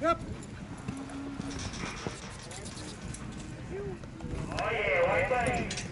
Yep. Oh, yeah, one thing.